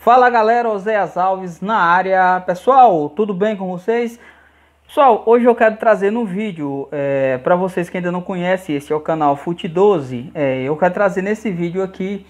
Fala galera, Oséias Alves na área. Pessoal, tudo bem com vocês? Pessoal, hoje eu quero trazer no vídeo, é, para vocês que ainda não conhecem, esse é o canal Fute12. É, eu quero trazer nesse vídeo aqui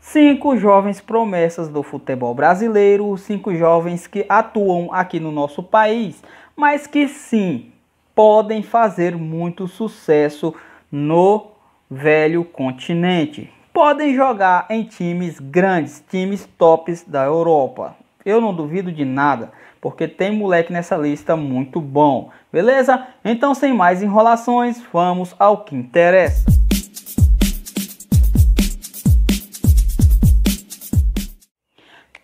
cinco jovens promessas do futebol brasileiro, cinco jovens que atuam aqui no nosso país, mas que sim, podem fazer muito sucesso no velho continente podem jogar em times grandes, times tops da Europa. Eu não duvido de nada, porque tem moleque nessa lista muito bom. Beleza? Então, sem mais enrolações, vamos ao que interessa.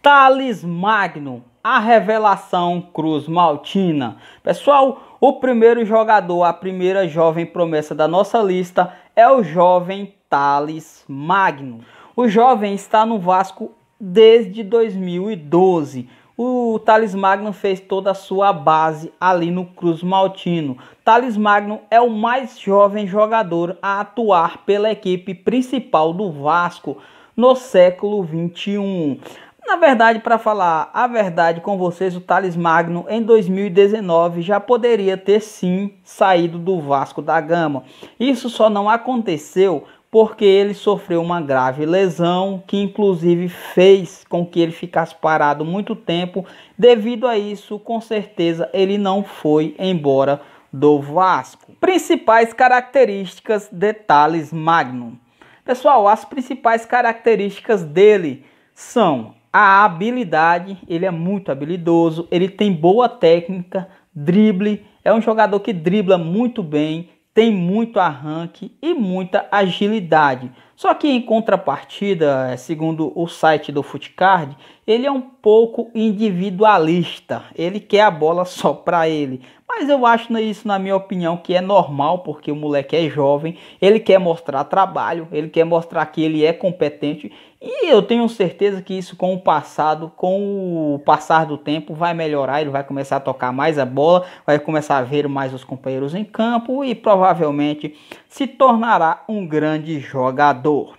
Thales Magno, a revelação Cruz Maltina. Pessoal, o primeiro jogador, a primeira jovem promessa da nossa lista é o jovem Thales Magno. O jovem está no Vasco desde 2012. O Thales Magno fez toda a sua base ali no Cruz Maltino. Thales Magno é o mais jovem jogador a atuar pela equipe principal do Vasco no século 21. Na verdade, para falar a verdade com vocês, o Thales Magno em 2019 já poderia ter sim saído do Vasco da Gama. Isso só não aconteceu porque ele sofreu uma grave lesão que inclusive fez com que ele ficasse parado muito tempo. Devido a isso, com certeza ele não foi embora do Vasco. Principais características de Thales Magno. Pessoal, as principais características dele são a habilidade, ele é muito habilidoso, ele tem boa técnica, drible, é um jogador que dribla muito bem, tem muito arranque e muita agilidade. Só que em contrapartida, segundo o site do Footcard, ele é um pouco individualista. Ele quer a bola só para ele. Mas eu acho isso, na minha opinião, que é normal, porque o moleque é jovem, ele quer mostrar trabalho, ele quer mostrar que ele é competente e eu tenho certeza que isso com o passado, com o passar do tempo, vai melhorar. Ele vai começar a tocar mais a bola, vai começar a ver mais os companheiros em campo e provavelmente se tornará um grande jogador.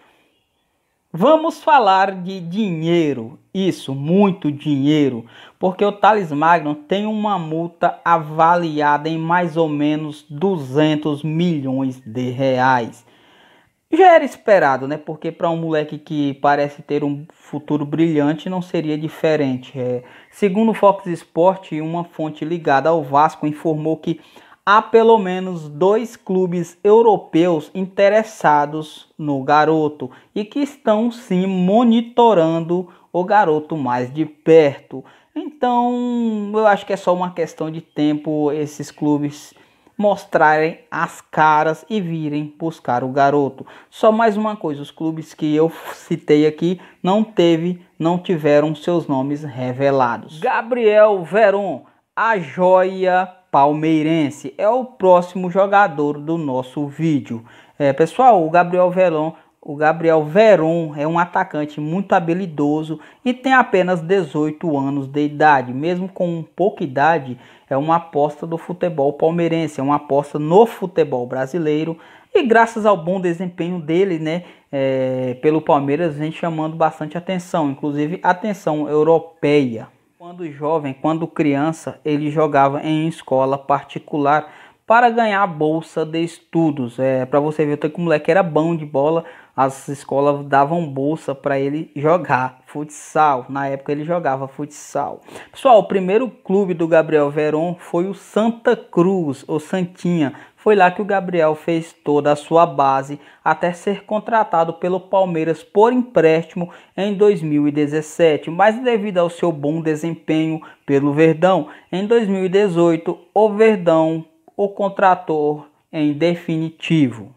Vamos falar de dinheiro, isso, muito dinheiro, porque o Thales Magno tem uma multa avaliada em mais ou menos 200 milhões de reais. Já era esperado, né? Porque para um moleque que parece ter um futuro brilhante não seria diferente. É, segundo o Fox Sport, uma fonte ligada ao Vasco informou que há pelo menos dois clubes europeus interessados no garoto e que estão sim monitorando o garoto mais de perto. Então, eu acho que é só uma questão de tempo esses clubes mostrarem as caras e virem buscar o garoto. Só mais uma coisa, os clubes que eu citei aqui não teve, não tiveram seus nomes revelados. Gabriel Veron, a joia palmeirense, é o próximo jogador do nosso vídeo. É, pessoal, o Gabriel Veron o Gabriel Veron é um atacante muito habilidoso e tem apenas 18 anos de idade. Mesmo com pouca idade, é uma aposta do futebol palmeirense, é uma aposta no futebol brasileiro. E graças ao bom desempenho dele, né, é, pelo Palmeiras, vem chamando bastante atenção, inclusive atenção europeia. Quando jovem, quando criança, ele jogava em escola particular para ganhar bolsa de estudos. É, para você ver que o moleque era bom de bola, as escolas davam bolsa para ele jogar futsal. Na época ele jogava futsal. Pessoal, o primeiro clube do Gabriel Veron foi o Santa Cruz, ou Santinha. Foi lá que o Gabriel fez toda a sua base até ser contratado pelo Palmeiras por empréstimo em 2017, mas devido ao seu bom desempenho pelo Verdão, em 2018 o Verdão o contrator em definitivo.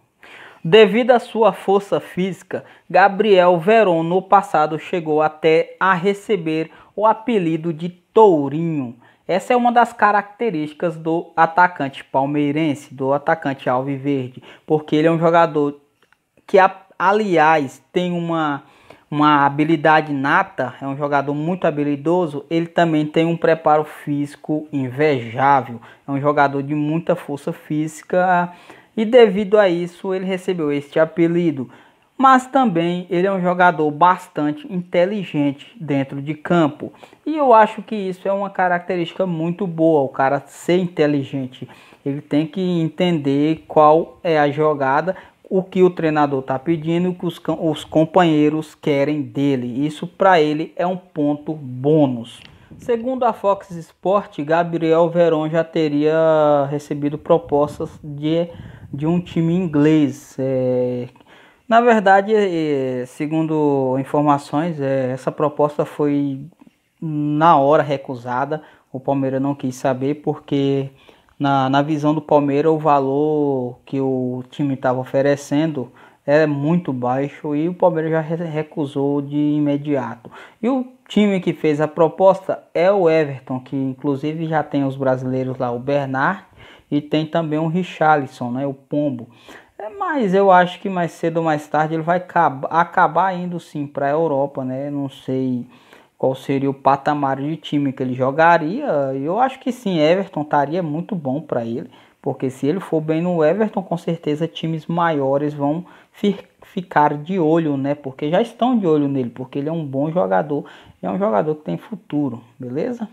Devido à sua força física, Gabriel Veron no passado chegou até a receber o apelido de Tourinho. Essa é uma das características do atacante palmeirense, do atacante alviverde, porque ele é um jogador que, aliás, tem uma uma habilidade nata, é um jogador muito habilidoso, ele também tem um preparo físico invejável, é um jogador de muita força física e devido a isso ele recebeu este apelido. mas também ele é um jogador bastante inteligente dentro de campo. E eu acho que isso é uma característica muito boa, o cara ser inteligente. Ele tem que entender qual é a jogada, o que o treinador está pedindo, o que os, os companheiros querem dele. Isso para ele é um ponto bônus. Segundo a Fox Sport, Gabriel Veron já teria recebido propostas de, de um time inglês é, na verdade, é, segundo informações, é, essa proposta foi na hora recusada. O Palmeiras não quis saber porque na, na visão do Palmeiras o valor que o time estava oferecendo é muito baixo e o Palmeiras já recusou de imediato. E o time que fez a proposta é o Everton, que inclusive já tem os brasileiros lá, o Bernard e tem também o Richarlison, né, o Pombo. É, mas eu acho que mais cedo ou mais tarde ele vai acabar indo sim para a Europa, né? Não sei qual seria o patamar de time que ele jogaria. Eu acho que sim, Everton estaria muito bom para ele, porque se ele for bem no Everton, com certeza times maiores vão fi ficar de olho, né? Porque já estão de olho nele, porque ele é um bom jogador, é um jogador que tem futuro, beleza?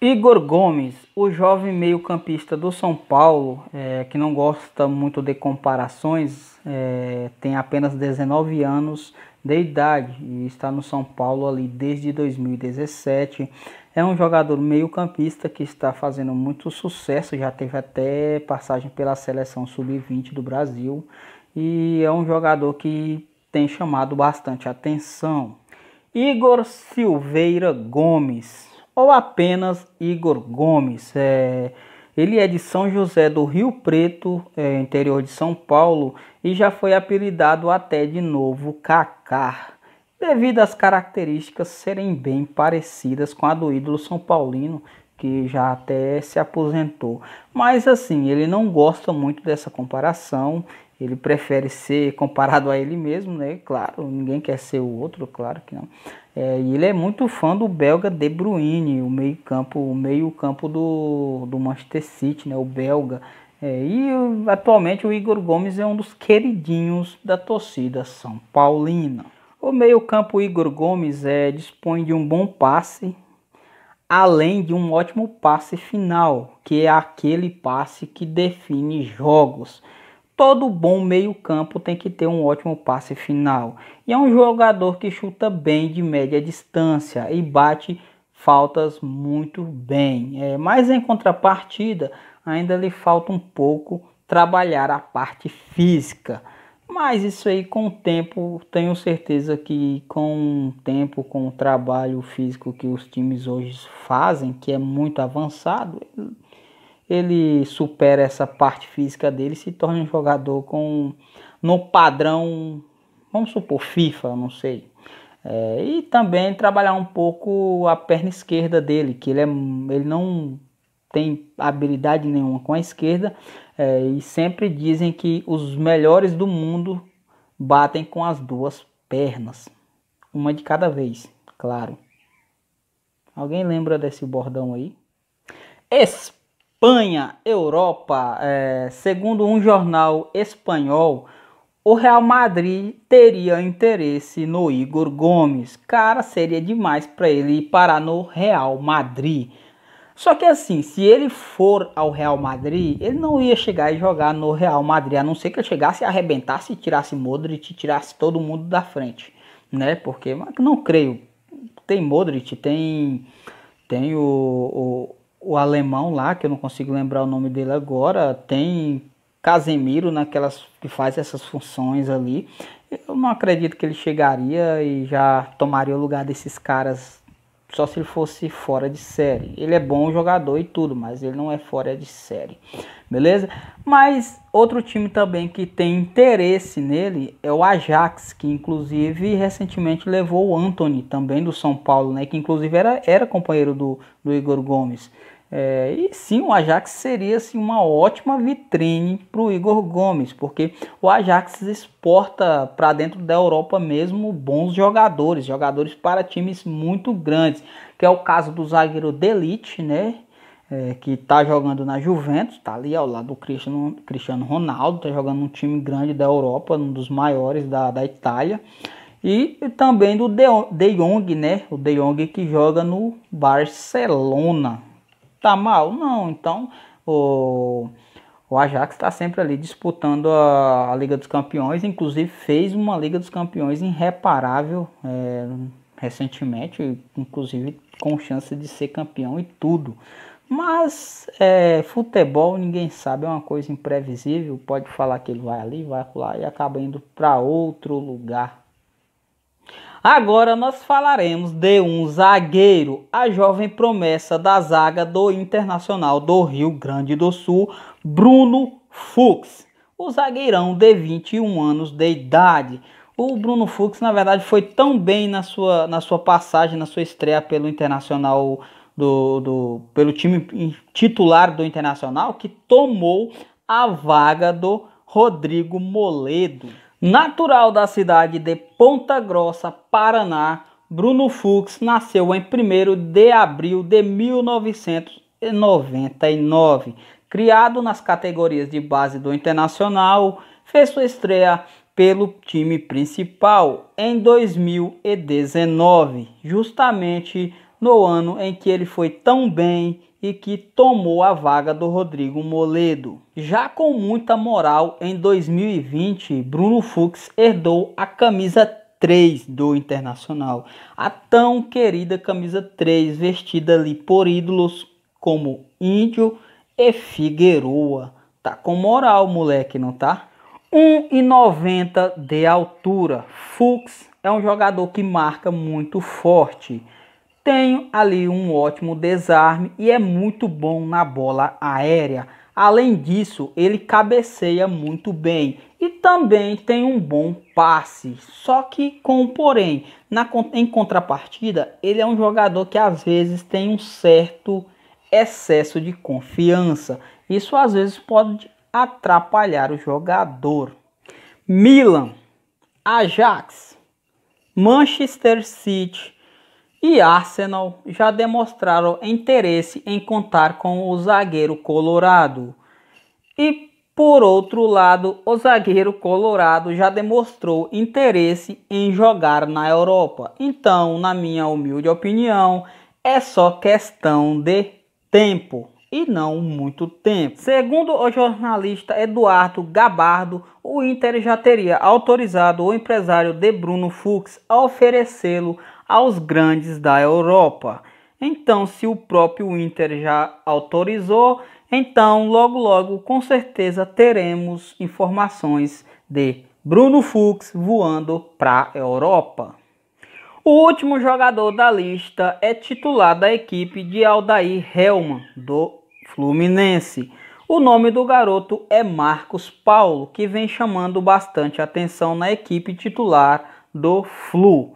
Igor Gomes, o jovem meio-campista do São Paulo, é, que não gosta muito de comparações, é, tem apenas 19 anos de idade e está no São Paulo ali desde 2017. É um jogador meio-campista que está fazendo muito sucesso, já teve até passagem pela seleção sub-20 do Brasil e é um jogador que tem chamado bastante atenção. Igor Silveira Gomes ou apenas Igor Gomes. É, ele é de São José do Rio Preto, é, interior de São Paulo, e já foi apelidado até de novo Kaká, devido às características serem bem parecidas com a do ídolo São Paulino, que já até se aposentou. Mas assim, ele não gosta muito dessa comparação, ele prefere ser comparado a ele mesmo, né? Claro, ninguém quer ser o outro, claro que não. É, e ele é muito fã do belga De Bruyne, o meio campo, o meio campo do, do Manchester City, né, o belga. É, e atualmente o Igor Gomes é um dos queridinhos da torcida São Paulina. O meio campo Igor Gomes é, dispõe de um bom passe, além de um ótimo passe final, que é aquele passe que define jogos. Todo bom meio-campo tem que ter um ótimo passe final. E é um jogador que chuta bem de média distância e bate faltas muito bem. É, mas em contrapartida, ainda lhe falta um pouco trabalhar a parte física. Mas isso aí com o tempo, tenho certeza que com o tempo, com o trabalho físico que os times hoje fazem, que é muito avançado, ele supera essa parte física dele e se torna um jogador com no padrão, vamos supor, FIFA, não sei. É, e também trabalhar um pouco a perna esquerda dele, que ele, é, ele não tem habilidade nenhuma com a esquerda é, e sempre dizem que os melhores do mundo batem com as duas pernas, uma de cada vez, claro. Alguém lembra desse bordão aí? Espanha, Europa, é, segundo um jornal espanhol, o Real Madrid teria interesse no Igor Gomes. Cara, seria demais para ele parar no Real Madrid. Só que assim, se ele for ao Real Madrid, ele não ia chegar e jogar no Real Madrid, a não ser que ele chegasse e arrebentasse, tirasse Modric, tirasse todo mundo da frente, né? Porque não creio. Tem Modric, tem tem o, o o alemão lá, que eu não consigo lembrar o nome dele agora, tem Casemiro naquelas que faz essas funções ali. Eu não acredito que ele chegaria e já tomaria o lugar desses caras só se ele fosse fora de série. Ele é bom jogador e tudo, mas ele não é fora de série. Beleza? Mas outro time também que tem interesse nele é o Ajax, que inclusive recentemente levou o Anthony, também do São Paulo, né? Que inclusive era, era companheiro do, do Igor Gomes. É, e sim, o Ajax seria assim, uma ótima vitrine para o Igor Gomes, porque o Ajax exporta para dentro da Europa mesmo bons jogadores, jogadores para times muito grandes, que é o caso do zagueiro Delite, né? é, que está jogando na Juventus, está ali ao lado do Cristiano, Cristiano Ronaldo, está jogando num time grande da Europa, um dos maiores da, da Itália. E, também do De Jong, né? O De Jong que joga no Barcelona. Tá mal? Não, então o, o Ajax está sempre ali disputando a, a, Liga dos Campeões, inclusive fez uma Liga dos Campeões irreparável é, recentemente, inclusive com chance de ser campeão e tudo. Mas é, futebol ninguém sabe, é uma coisa imprevisível. Pode falar que ele vai ali, vai lá e acaba indo para outro lugar. Agora nós falaremos de um zagueiro, a jovem promessa da zaga do Internacional do Rio Grande do Sul, Bruno Fux. O zagueirão de 21 anos de idade. O Bruno Fux, na verdade, foi tão bem na sua, na sua passagem, na sua estreia pelo Internacional do, do, pelo time titular do Internacional que tomou a vaga do Rodrigo Moledo. Natural da cidade de Ponta Grossa, Paraná, Bruno Fux nasceu em 1 de abril de 1999. Criado nas categorias de base do Internacional, fez sua estreia pelo time principal em 2019, justamente no ano em que ele foi tão bem e que tomou a vaga do Rodrigo Moledo. Já com muita moral, em 2020, Bruno Fux herdou a camisa 3 do Internacional, a tão querida camisa 3, vestida ali por ídolos como Índio e Figueroa. Tá com moral, moleque, não tá? 1,90 de altura. Fux é um jogador que marca muito forte tem ali um ótimo desarme e é muito bom na bola aérea. Além disso, ele cabeceia muito bem e também tem um bom passe. Só que com porém, na, em contrapartida, ele é um jogador que às vezes tem um certo excesso de confiança. Isso às vezes pode atrapalhar o jogador. Milan, Ajax, Manchester City, e Arsenal já demonstraram interesse em contar com o zagueiro colorado. E por outro lado, o zagueiro colorado já demonstrou interesse em jogar na Europa. Então, na minha humilde opinião, é só questão de tempo e não muito tempo. Segundo o jornalista Eduardo Gabardo, o Inter já teria autorizado o empresário de Bruno Fux a oferecê-lo aos grandes da Europa. Então, se o próprio Inter já autorizou, então logo logo com certeza teremos informações de Bruno Fux voando para a Europa. O último jogador da lista é titular da equipe de Aldair Helman, do Fluminense. O nome do garoto é Marcos Paulo, que vem chamando bastante atenção na equipe titular do Flu.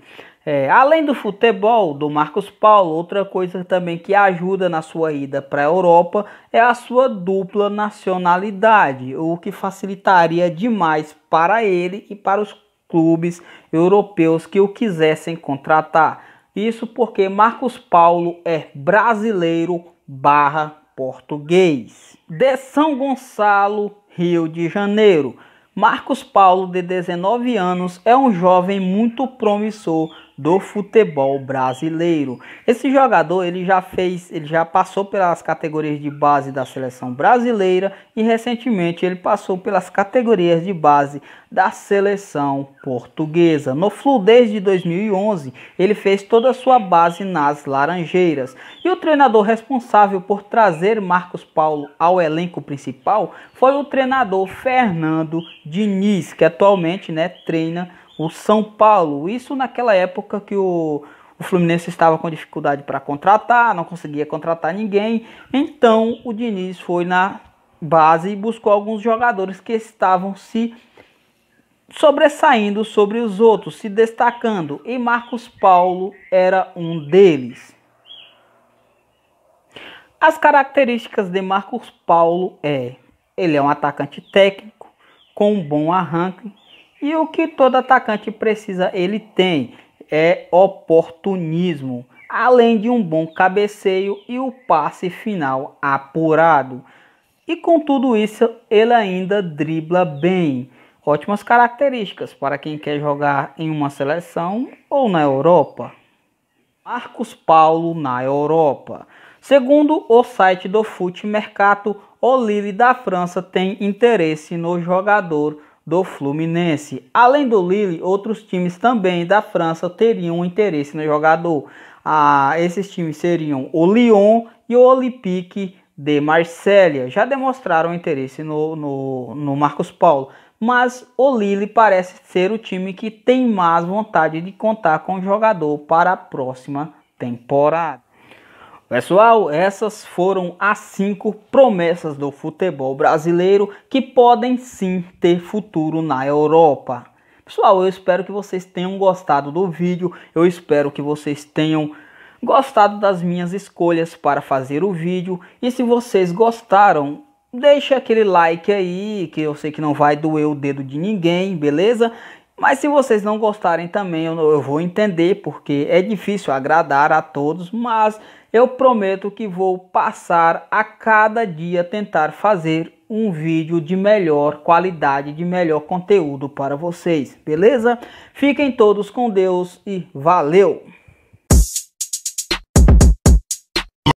É, além do futebol do Marcos Paulo, outra coisa também que ajuda na sua ida para a Europa é a sua dupla nacionalidade, o que facilitaria demais para ele e para os clubes europeus que o quisessem contratar. Isso porque Marcos Paulo é brasileiro barra português. De São Gonçalo, Rio de Janeiro. Marcos Paulo, de 19 anos, é um jovem muito promissor do futebol brasileiro. Esse jogador ele já fez, ele já passou pelas categorias de base da seleção brasileira e recentemente ele passou pelas categorias de base da seleção portuguesa. No Flu desde 2011, ele fez toda a sua base nas Laranjeiras. E o treinador responsável por trazer Marcos Paulo ao elenco principal foi o treinador Fernando Diniz, que atualmente, né, treina o São Paulo. Isso naquela época que o, o Fluminense estava com dificuldade para contratar, não conseguia contratar ninguém. Então o Diniz foi na base e buscou alguns jogadores que estavam se sobressaindo sobre os outros, se destacando. E Marcos Paulo era um deles. As características de Marcos Paulo é: ele é um atacante técnico com um bom arranque, e o que todo atacante precisa, ele tem, é oportunismo. além de um bom cabeceio e o passe final apurado. E com tudo isso, ele ainda dribla bem. Ótimas características para quem quer jogar em uma seleção ou na Europa. Marcos Paulo na Europa. Segundo o site do Fute Mercato, o Lille da França tem interesse no jogador do Fluminense. Além do Lille, outros times também da França teriam interesse no jogador. Ah, esses times seriam o Lyon e o Olympique de Marselha. Já demonstraram interesse no, no, no Marcos Paulo mas o Lille parece ser o time que tem mais vontade de contar com o jogador para a próxima temporada. Pessoal, essas foram as cinco promessas do futebol brasileiro que podem sim ter futuro na Europa. Pessoal, eu espero que vocês tenham gostado do vídeo, eu espero que vocês tenham gostado das minhas escolhas para fazer o vídeo e se vocês gostaram, deixa aquele like aí, que eu sei que não vai doer o dedo de ninguém, beleza? Mas se vocês não gostarem também, eu, eu vou entender, porque é difícil agradar a todos, mas eu prometo que vou passar a cada dia tentar fazer um vídeo de melhor qualidade, de melhor conteúdo para vocês, beleza? Fiquem todos com Deus e valeu!